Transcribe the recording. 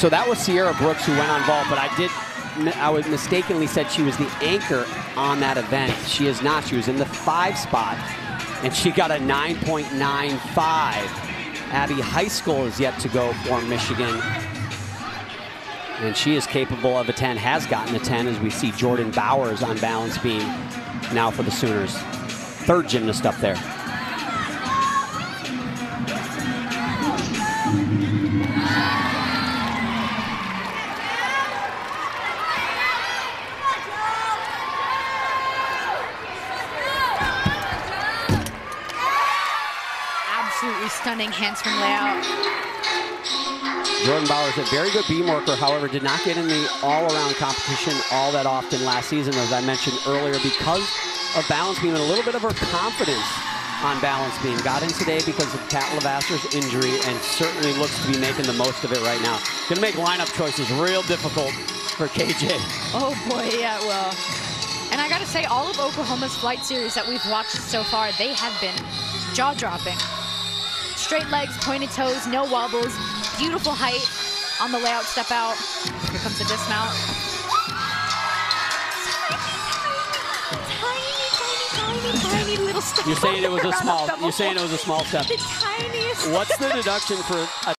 So that was Sierra Brooks who went on vault, but I did, I was mistakenly said she was the anchor on that event. She is not. She was in the five spot, and she got a 9.95. Abby Heiskell is yet to go for Michigan. And she is capable of a 10, has gotten a 10 as we see Jordan Bowers on balance beam now for the Sooners. Third gymnast up there. Absolutely stunning handspring layout. Jordan Bowers is a very good beam worker, however, did not get in the all-around competition all that often last season, as I mentioned earlier, because of balance beam and a little bit of her confidence on balance beam. Got in today because of Kat LeVasseur's injury and certainly looks to be making the most of it right now. Gonna make lineup choices real difficult for KJ. Oh boy, yeah, well. And I gotta say, all of Oklahoma's flight series that we've watched so far, they have been jaw-dropping. Straight legs, pointed toes, no wobbles, beautiful height on the layout step out. Here comes the dismount. Tiny, tiny, tiny, tiny little step. You're saying it was a small. You're saying it was a small step. The tiniest. What's the deduction for a